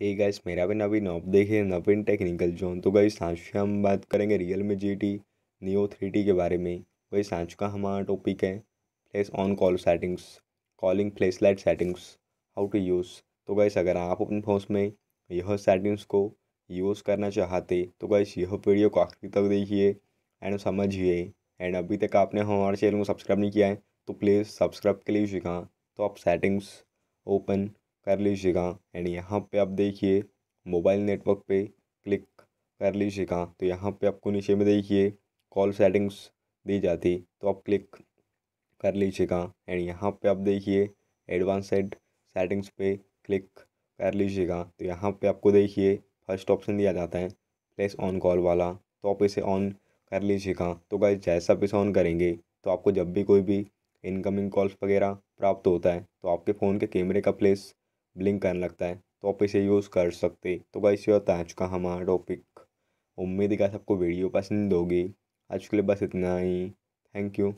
Hey guys मेरा भी नवीन आप देखिए नवीन टेक्निकल जोन तो गाइस आज हम बात करेंगे Realme G T Neo three T के बारे में। वही आज का हमारा टॉपिक है flash on call settings calling flash light settings how to use तो गाइस अगर आप अपने फ़ोन में यह सेटिंग्स को यूज़ करना चाहते तो गाइस यह वीडियो को आखिरी तक देखिए एंड समझिए। एंड अभी तक आपने हमारे चैनल को सब्सक्राइब नहीं किया है तो प्लीज़ सब्सक्राइब के लिए सीखा। तो आप सेटिंग्स ओपन कर लीजिएगा। एंड यहाँ पे आप देखिए मोबाइल नेटवर्क पे क्लिक कर लीजिएगा। तो यहाँ पे आपको नीचे में देखिए कॉल सेटिंग्स दी जाती तो आप क्लिक कर लीजिएगा। एंड यहाँ पे आप देखिए एडवांसेड सेटिंग्स पे क्लिक कर लीजिएगा। तो यहाँ पे आपको देखिए फ़र्स्ट ऑप्शन दिया जाता है प्लेस ऑन कॉल वाला। तो आप इसे ऑन कर लीजिएगा। तो गाइस जैसा आप इसे ऑन करेंगे तो आपको जब भी कोई भी इनकमिंग कॉल्स वगैरह प्राप्त होता है तो आपके फ़ोन के कैमरे का प्लेस ब्लिंक करने लगता है तो आप इसे यूज़ कर सकते तो गाइस, ये होता है आज का हमारा टॉपिक उम्मीद है कि आपको वीडियो पसंद होगी। आज के लिए बस इतना ही। Thank you